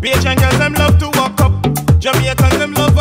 Beijing girls them love to walk up. Jamaicans them love